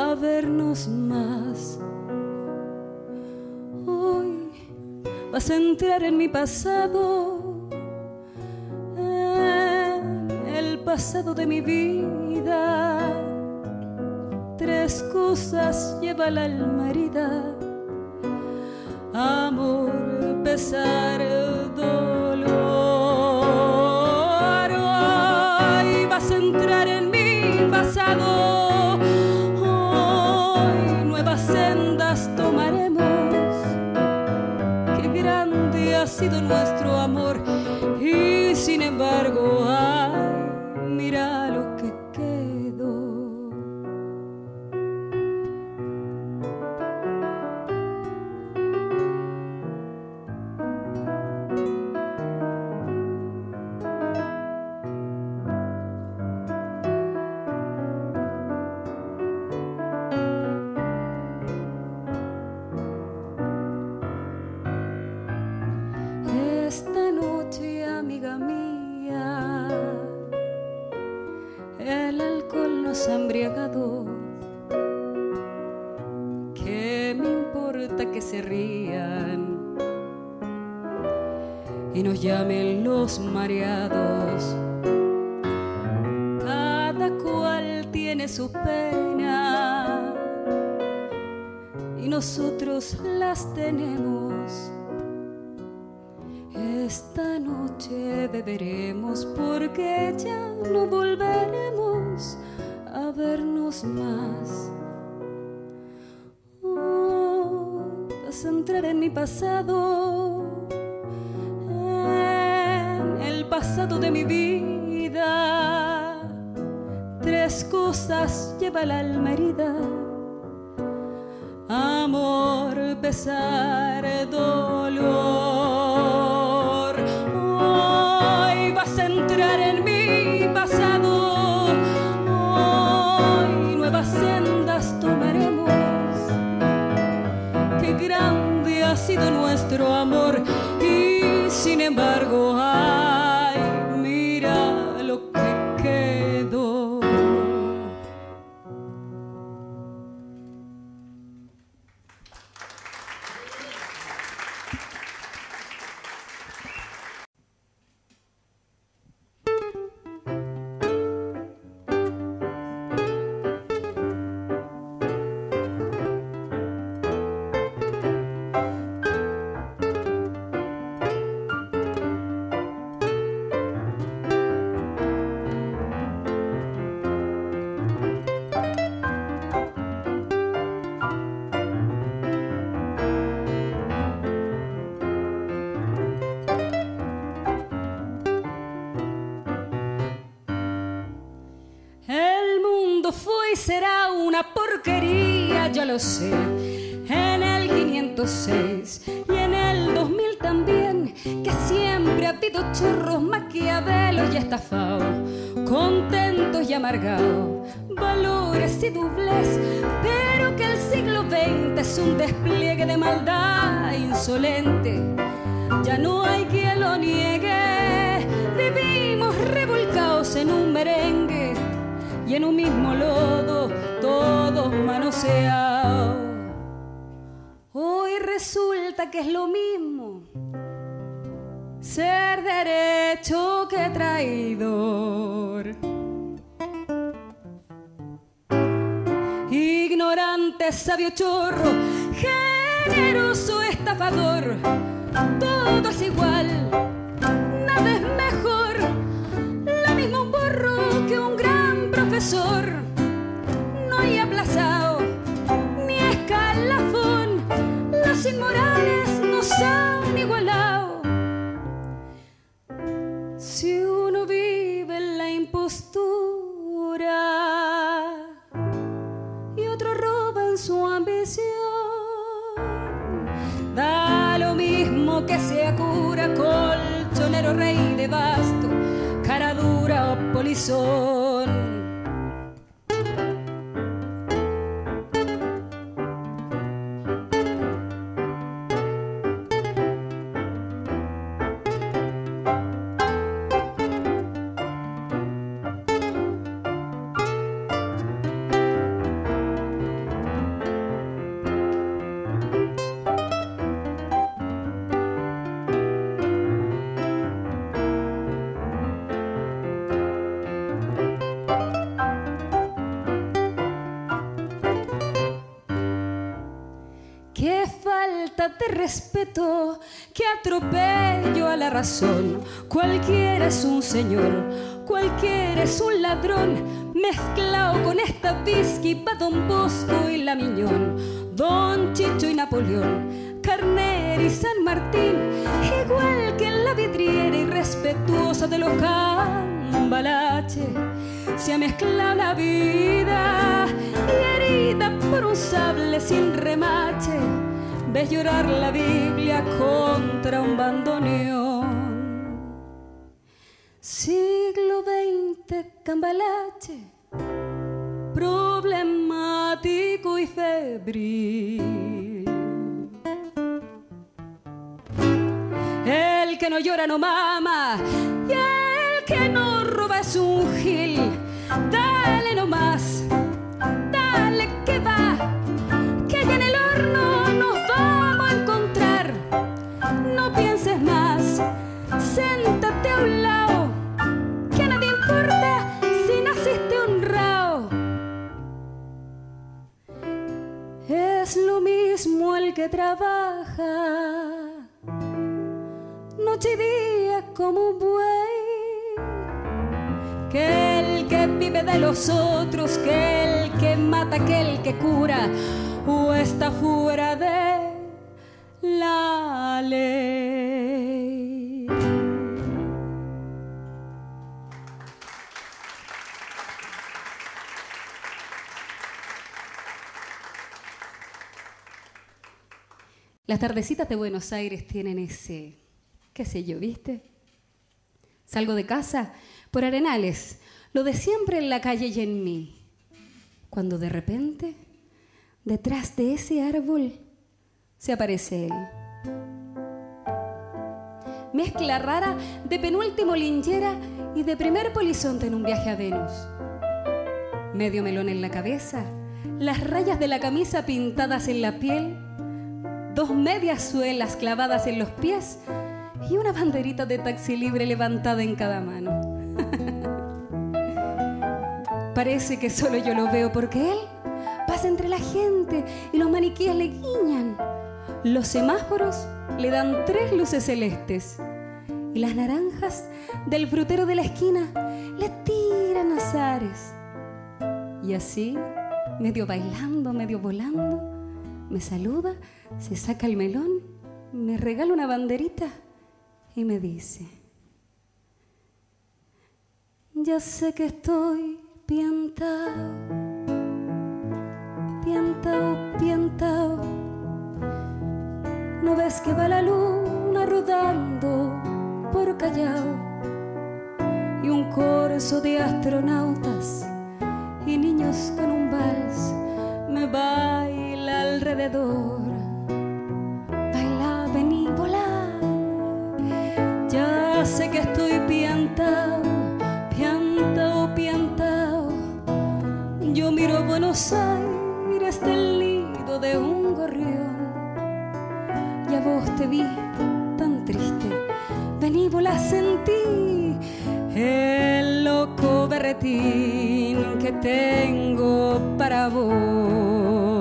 a vernos más. Hoy vas a entrar en mi pasado, en el pasado de mi vida. Tres cosas lleva la alma herida, amor, pesar, Esta noche beberemos porque ya no volveremos a vernos más. Oh, vas a entrar en mi pasado, en el pasado de mi vida. Tres cosas lleva el alma amor, pesar, dolor. Nuestro amor lo sé. En el 506 y en el 2000 también, que siempre ha habido chorros, maquiavelos y estafados, contentos y amargados, valores y dobles, pero que el siglo XX es un despliegue de maldad insolente. Ya no hay quien lo niegue, vivimos revolcados en un merengue y en un mismo lodo todos manoseados. Hoy resulta que es lo mismo ser derecho que traidor. Ignorante, sabio chorro, generoso estafador, todo es igual, nada es mejor, lo mismo un borro que un gran profesor. Hay aplazado ni escalafón, los inmorales nos han igualado. Si uno vive en la impostura y otro roba en su ambición, da lo mismo que sea cura, colchonero, rey de basto, cara dura o polizón. Falta respeto, qué atropello a la razón. Cualquiera es un señor, cualquiera es un ladrón, mezclado con esta pa' Don Bosco y la Miñón, Don Chicho y Napoleón, Carner y San Martín, igual que en la vidriera irrespetuosa de los cambalaches. Se ha mezclado la vida y herida por un sable sin remache. Ves llorar la Biblia contra un bandoneón. Siglo XX, cambalache, problemático y febril. El que no llora no mama y el que no roba es un gil. Dale nomás, dale siéntate a un lado, que a nadie importa si naciste honrado. Es lo mismo el que trabaja noche y día como un buey que el que vive de los otros, que el que mata, que el que cura, o está fuera de la ley. Las tardecitas de Buenos Aires tienen ese, qué sé yo, ¿viste? Salgo de casa por arenales, lo de siempre en la calle y en mí. Cuando de repente, detrás de ese árbol, se aparece él. Mezcla rara de penúltimo linchera y de primer polizonte en un viaje a Venus. Medio melón en la cabeza, las rayas de la camisa pintadas en la piel, dos medias suelas clavadas en los pies y una banderita de taxi libre levantada en cada mano. Parece que solo yo lo veo porque él pasa entre la gente y los maniquíes le guiñan. Los semáforos le dan tres luces celestes y las naranjas del frutero de la esquina le tiran azares. Y así, medio bailando, medio volando, me saluda, se saca el melón, me regala una banderita y me dice, ya sé que estoy piantao, piantao, piantao. ¿No ves que va la luna rodando por Callao? Y un corso de astronautas y niños con un vals me baila alrededor. Baila, vení, volá. Ya sé que estoy piantao, piantao, piantao. Yo miro Buenos Aires del nido de un gorrión. a vos te vi tan triste. Vení, volá, sentí el loco berretín que tengo para vos.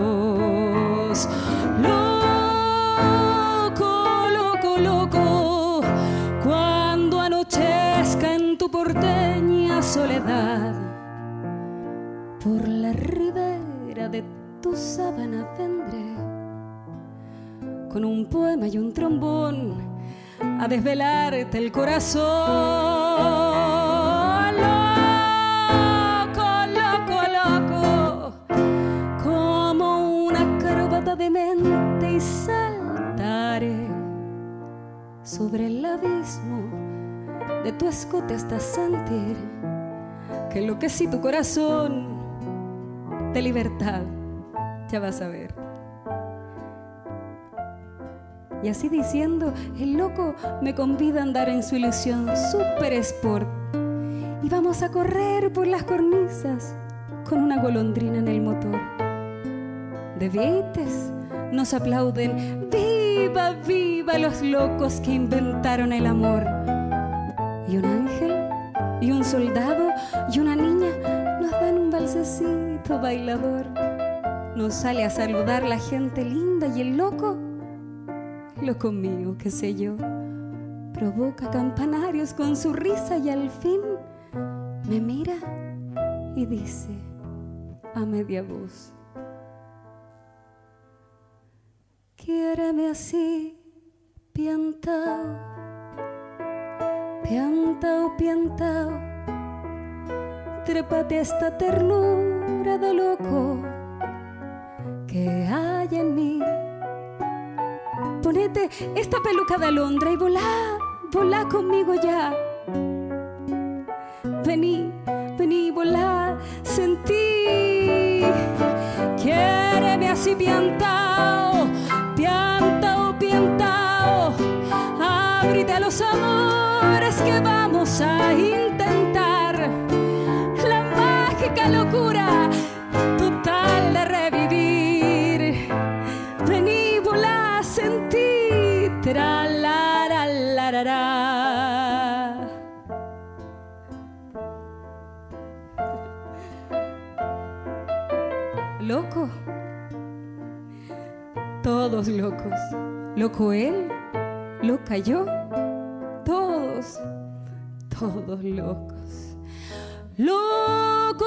Loco, loco, loco, cuando anochezca en tu porteña soledad, por la ribera de tu sábana vendré con un poema y un trombón a desvelarte el corazón. Y saltaré sobre el abismo de tu escote hasta sentir que enloquecí tu corazón de libertad. Ya vas a ver. Y así diciendo, el loco me convida a andar en su ilusión super sport. Y vamos a correr por las cornisas con una golondrina en el motor. De vietes nos aplauden, viva, viva los locos que inventaron el amor. Y un ángel, y un soldado, y una niña nos dan un balsecito bailador. Nos sale a saludar la gente linda y el loco lo conmigo, qué sé yo. Provoca campanarios con su risa y al fin me mira y dice a media voz, quiéreme así, piantao, piantao, piantao, trépate esta ternura de loco que hay en mí ponete esta peluca de alondra y volá, volá conmigo ya. Vení, vení, volá, sentí. Quiéreme así piantao, vamos a intentar. La mágica locura total de revivir. Vení, volá, sentí. La, la, la. Loco. Todos locos. Loco él, loca yo. Todos, locos. Loco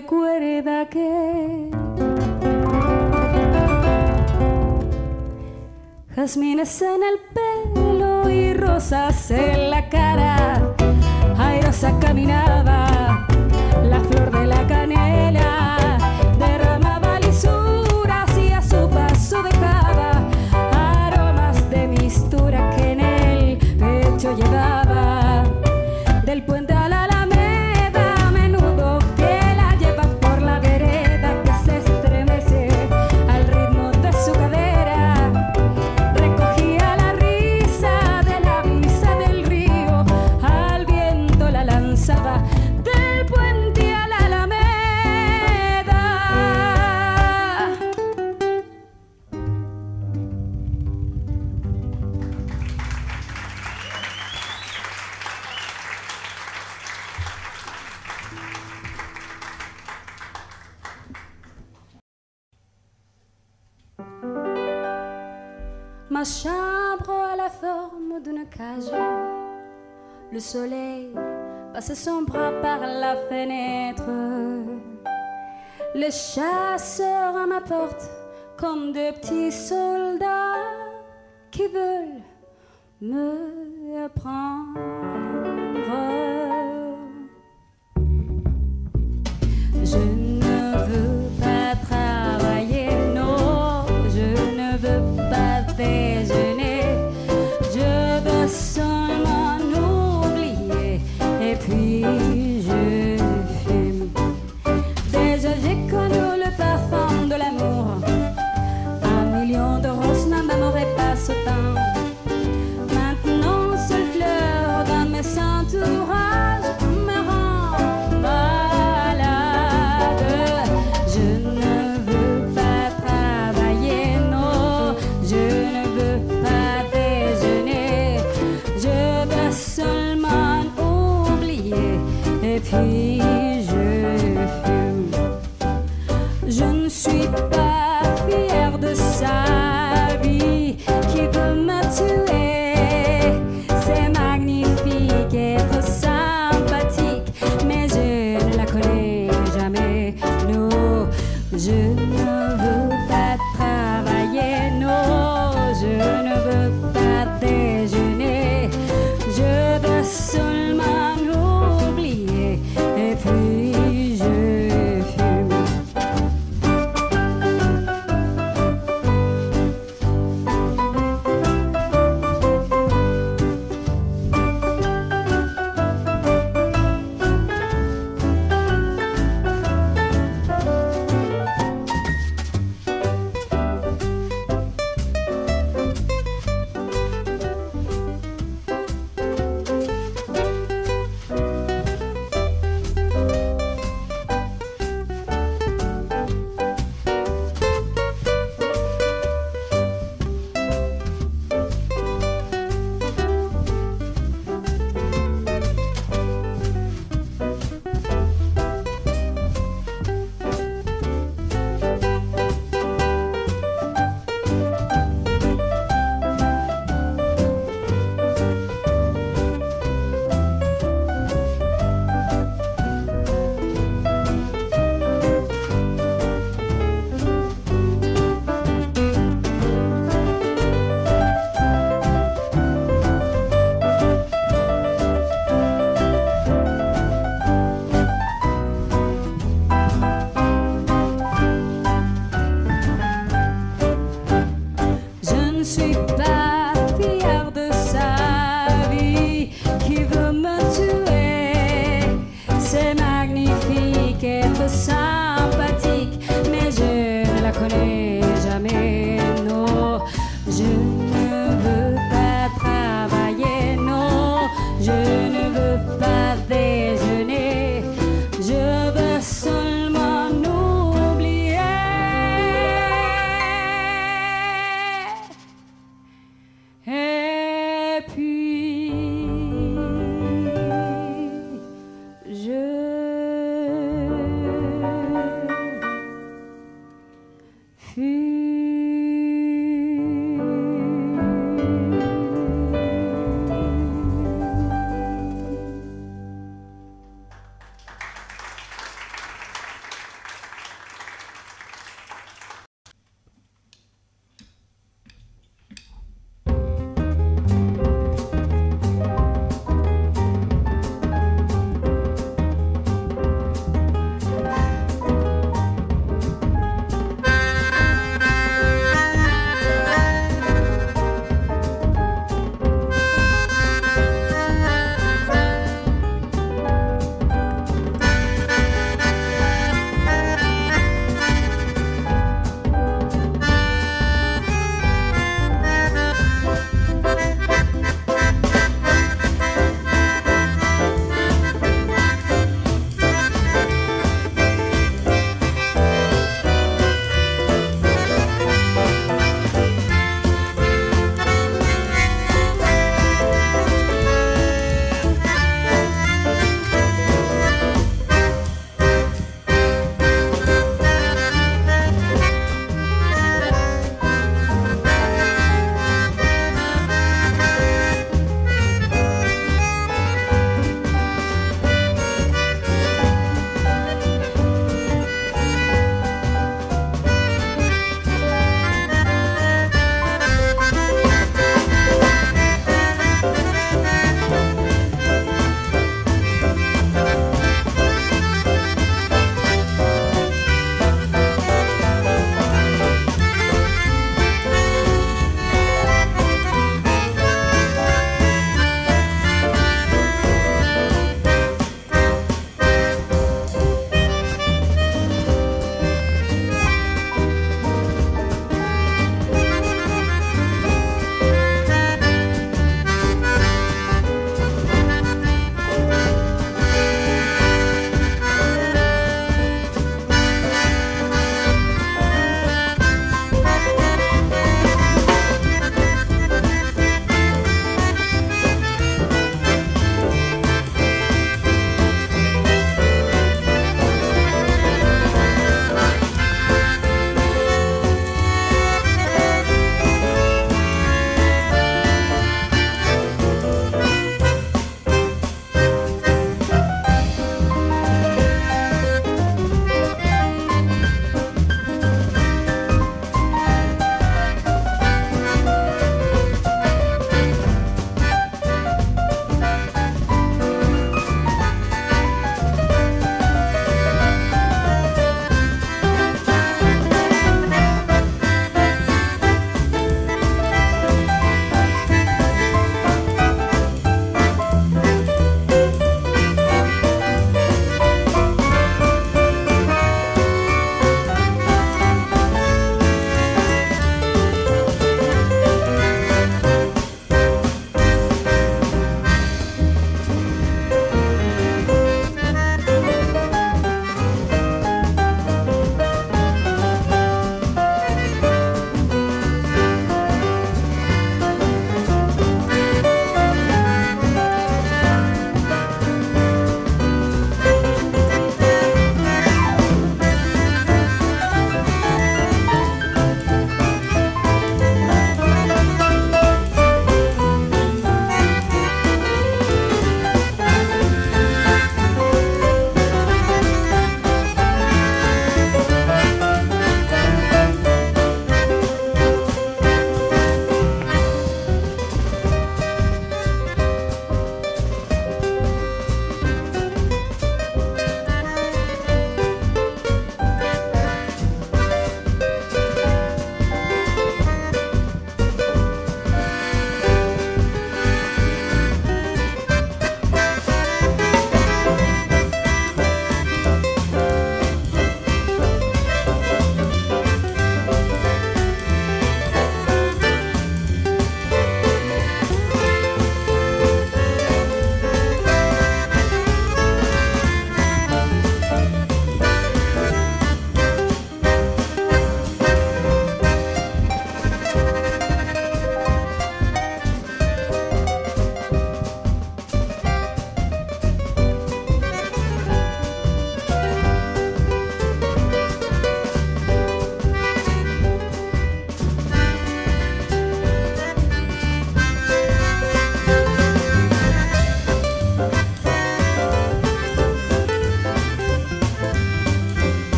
recuerda que jazmines en el pelo y rosas en la cara, airosa caminaba. Le soleil passe son bras par la fenêtre. Les chasseurs à ma porte, comme de petits soldats qui veulent me prendre. Je ne veux pas travailler, non, je ne veux pas déjeuner.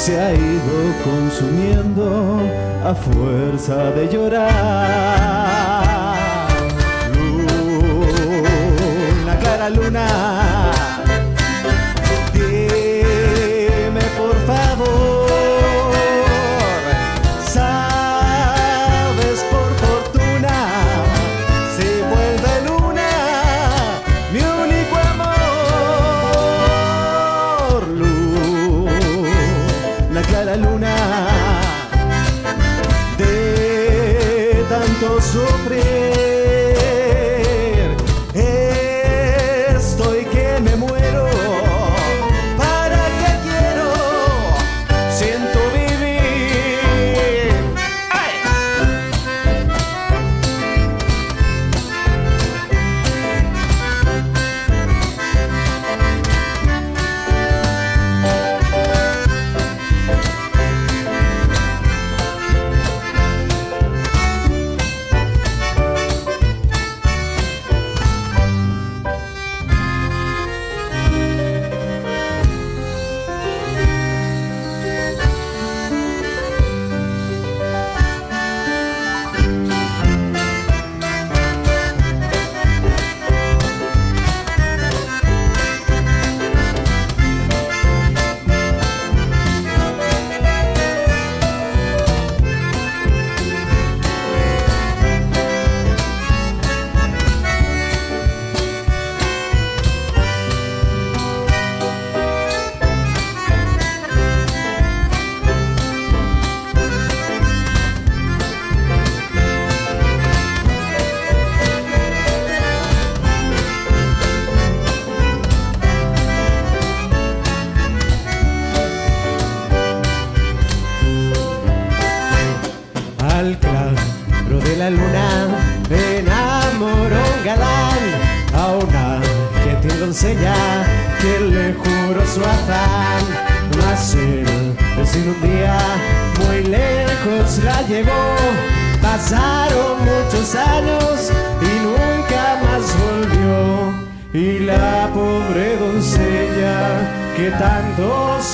se ha ido consumiendo a fuerza de llorar.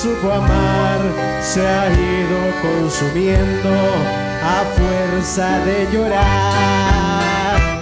supo amar se ha ido consumiendo a fuerza de llorar.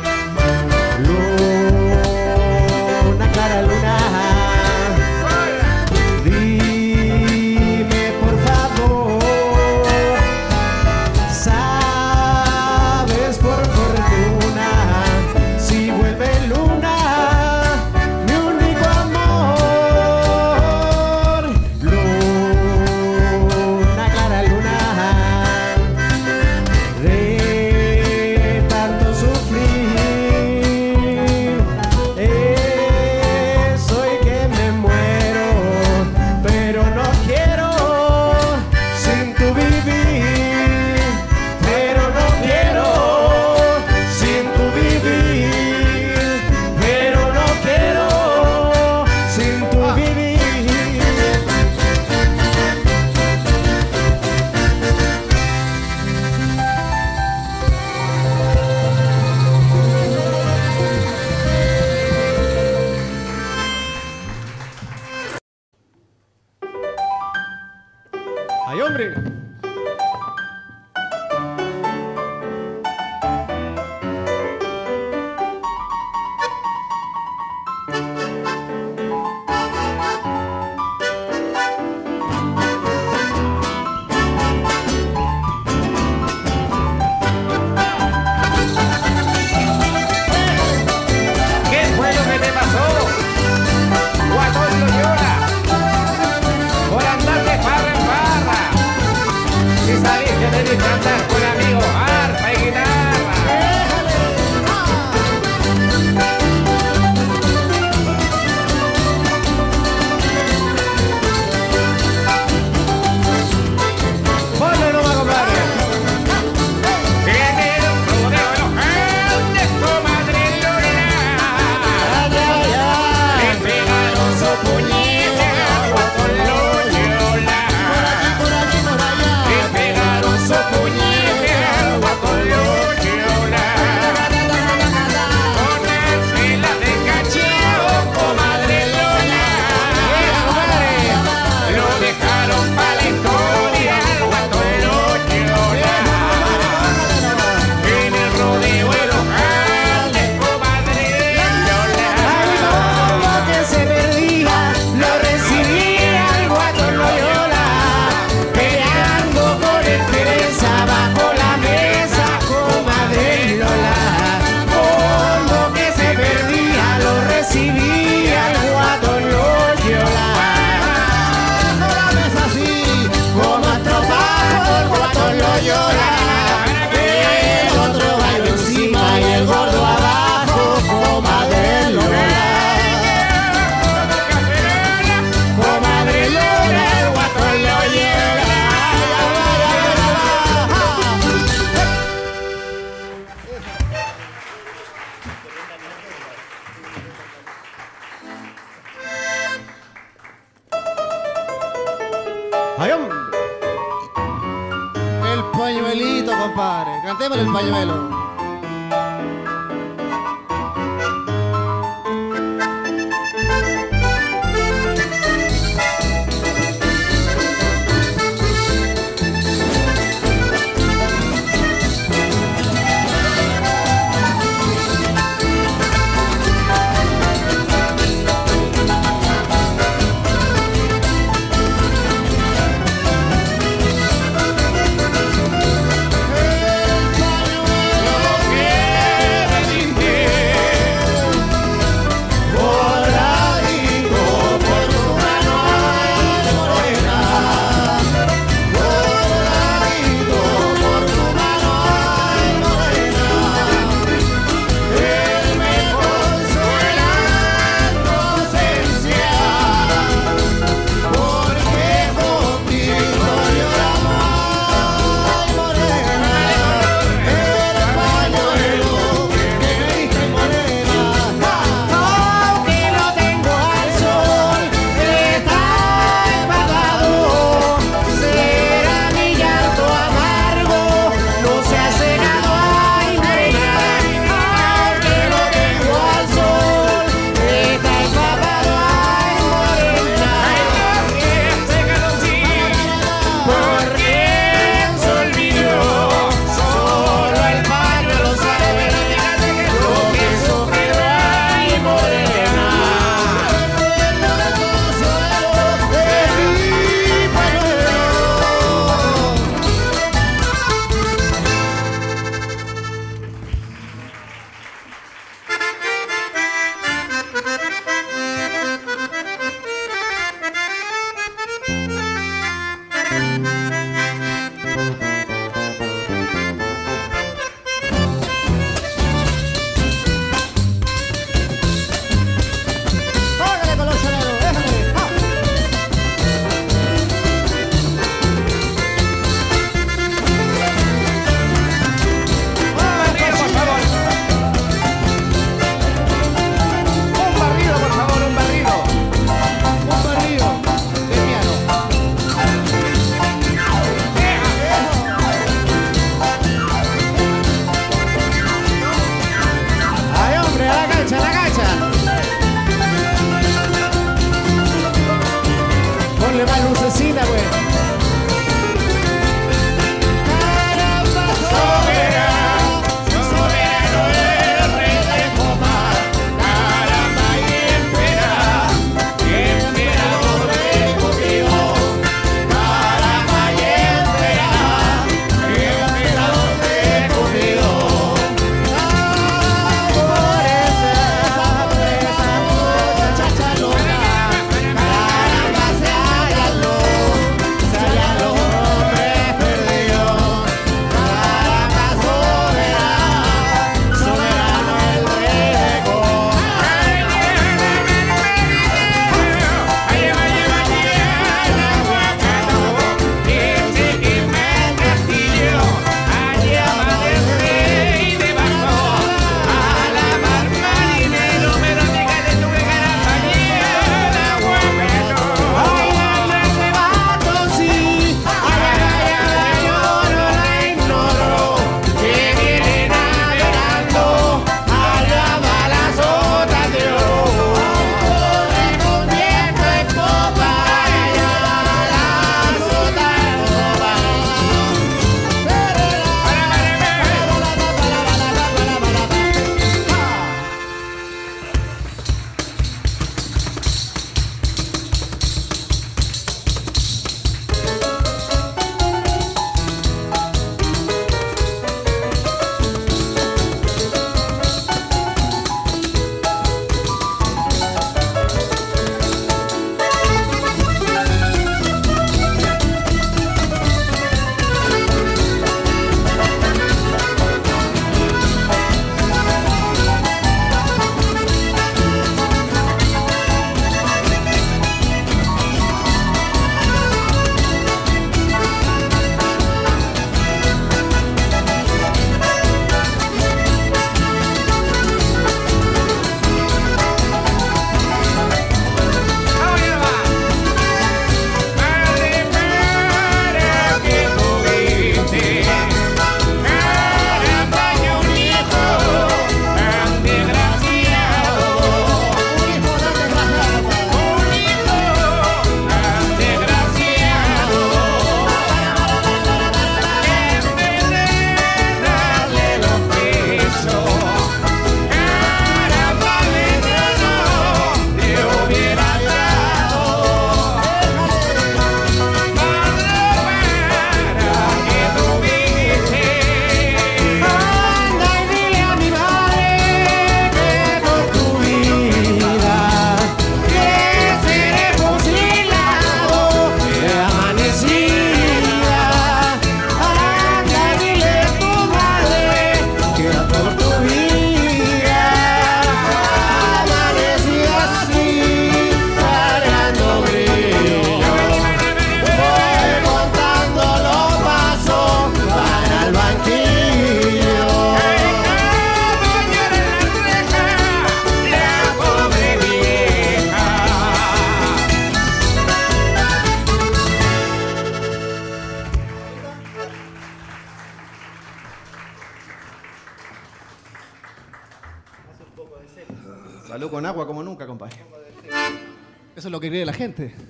Gente.